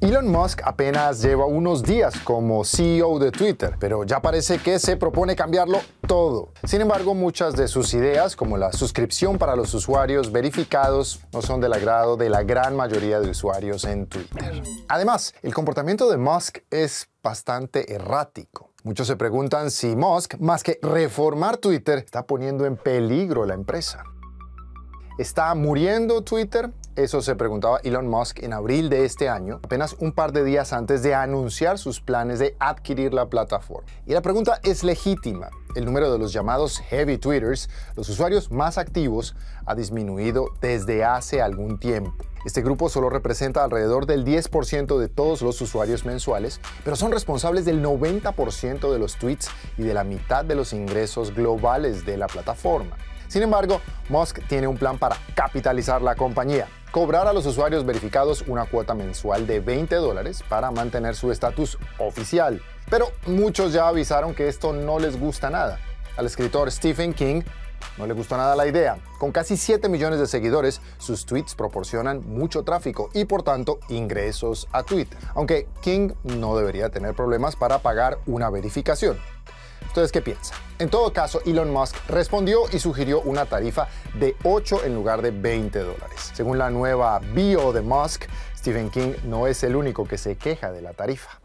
Elon Musk apenas lleva unos días como CEO de Twitter, pero ya parece que se propone cambiarlo todo. Sin embargo, muchas de sus ideas, como la suscripción para los usuarios verificados, no son del agrado de la gran mayoría de usuarios en Twitter. Además, el comportamiento de Musk es bastante errático. Muchos se preguntan si Musk, más que reformar Twitter, está poniendo en peligro la empresa. ¿Está muriendo Twitter? Eso se preguntaba Elon Musk en abril de este año, apenas un par de días antes de anunciar sus planes de adquirir la plataforma. Y la pregunta es legítima. El número de los llamados heavy tweeters, los usuarios más activos, ha disminuido desde hace algún tiempo. Este grupo solo representa alrededor del 10% de todos los usuarios mensuales, pero son responsables del 90% de los tweets y de la mitad de los ingresos globales de la plataforma. Sin embargo, Musk tiene un plan para capitalizar la compañía cobrar a los usuarios verificados una cuota mensual de 20 dólares para mantener su estatus oficial. Pero muchos ya avisaron que esto no les gusta nada. Al escritor Stephen King no le gustó nada la idea. Con casi 7 millones de seguidores, sus tweets proporcionan mucho tráfico y por tanto ingresos a Twitter. Aunque King no debería tener problemas para pagar una verificación. ¿Ustedes qué piensan? En todo caso, Elon Musk respondió y sugirió una tarifa de 8 en lugar de 20 dólares. Según la nueva bio de Musk, Stephen King no es el único que se queja de la tarifa.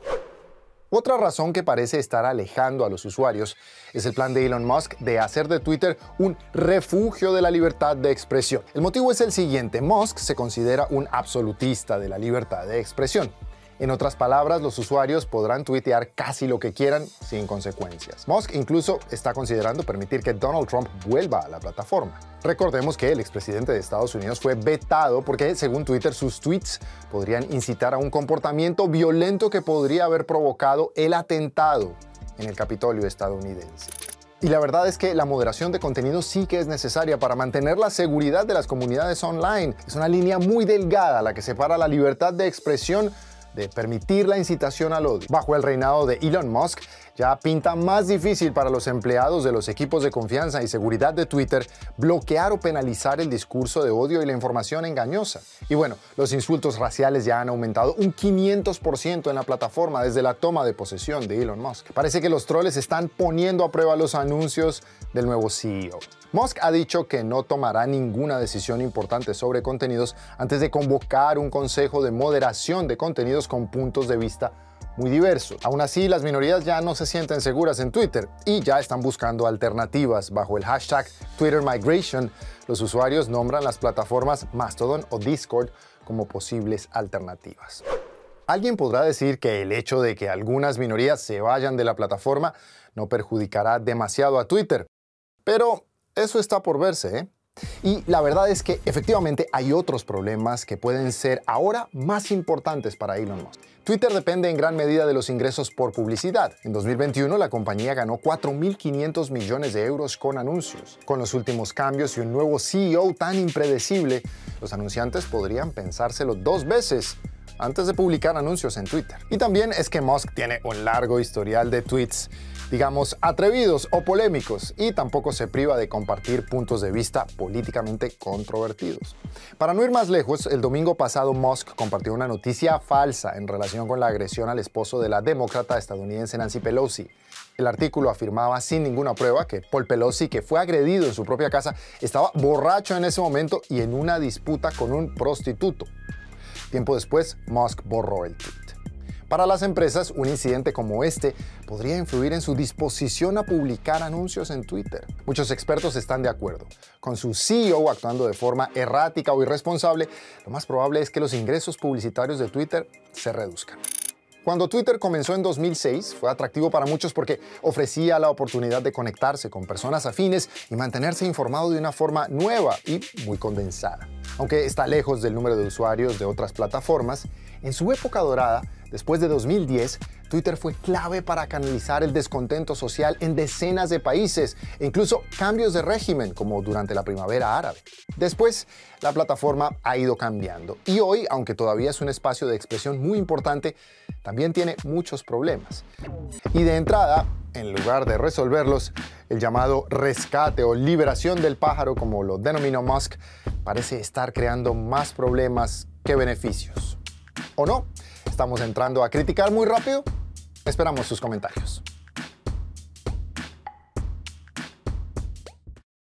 Otra razón que parece estar alejando a los usuarios es el plan de Elon Musk de hacer de Twitter un refugio de la libertad de expresión. El motivo es el siguiente, Musk se considera un absolutista de la libertad de expresión. En otras palabras, los usuarios podrán tuitear casi lo que quieran sin consecuencias. Musk incluso está considerando permitir que Donald Trump vuelva a la plataforma. Recordemos que el expresidente de Estados Unidos fue vetado porque, según Twitter, sus tweets podrían incitar a un comportamiento violento que podría haber provocado el atentado en el Capitolio estadounidense. Y la verdad es que la moderación de contenido sí que es necesaria para mantener la seguridad de las comunidades online. Es una línea muy delgada la que separa la libertad de expresión de permitir la incitación al odio. Bajo el reinado de Elon Musk, ya pinta más difícil para los empleados de los equipos de confianza y seguridad de Twitter bloquear o penalizar el discurso de odio y la información engañosa. Y bueno, los insultos raciales ya han aumentado un 500% en la plataforma desde la toma de posesión de Elon Musk. Parece que los troles están poniendo a prueba los anuncios del nuevo CEO. Musk ha dicho que no tomará ninguna decisión importante sobre contenidos antes de convocar un consejo de moderación de contenidos con puntos de vista muy diversos. Aún así, las minorías ya no se sienten seguras en Twitter y ya están buscando alternativas. Bajo el hashtag Twitter Migration, los usuarios nombran las plataformas Mastodon o Discord como posibles alternativas. Alguien podrá decir que el hecho de que algunas minorías se vayan de la plataforma no perjudicará demasiado a Twitter, pero eso está por verse, ¿eh? Y la verdad es que efectivamente hay otros problemas que pueden ser ahora más importantes para Elon Musk. Twitter depende en gran medida de los ingresos por publicidad. En 2021 la compañía ganó 4.500 millones de euros con anuncios. Con los últimos cambios y un nuevo CEO tan impredecible, los anunciantes podrían pensárselo dos veces antes de publicar anuncios en Twitter. Y también es que Musk tiene un largo historial de tweets digamos, atrevidos o polémicos y tampoco se priva de compartir puntos de vista políticamente controvertidos. Para no ir más lejos, el domingo pasado Musk compartió una noticia falsa en relación con la agresión al esposo de la demócrata estadounidense Nancy Pelosi. El artículo afirmaba sin ninguna prueba que Paul Pelosi, que fue agredido en su propia casa, estaba borracho en ese momento y en una disputa con un prostituto. Tiempo después, Musk borró el tweet. Para las empresas, un incidente como este podría influir en su disposición a publicar anuncios en Twitter. Muchos expertos están de acuerdo. Con su CEO actuando de forma errática o irresponsable, lo más probable es que los ingresos publicitarios de Twitter se reduzcan. Cuando Twitter comenzó en 2006 fue atractivo para muchos porque ofrecía la oportunidad de conectarse con personas afines y mantenerse informado de una forma nueva y muy condensada. Aunque está lejos del número de usuarios de otras plataformas, en su época dorada Después de 2010, Twitter fue clave para canalizar el descontento social en decenas de países e incluso cambios de régimen, como durante la primavera árabe. Después, la plataforma ha ido cambiando y hoy, aunque todavía es un espacio de expresión muy importante, también tiene muchos problemas. Y de entrada, en lugar de resolverlos, el llamado rescate o liberación del pájaro, como lo denominó Musk, parece estar creando más problemas que beneficios. ¿O no? estamos entrando a criticar muy rápido. Esperamos sus comentarios.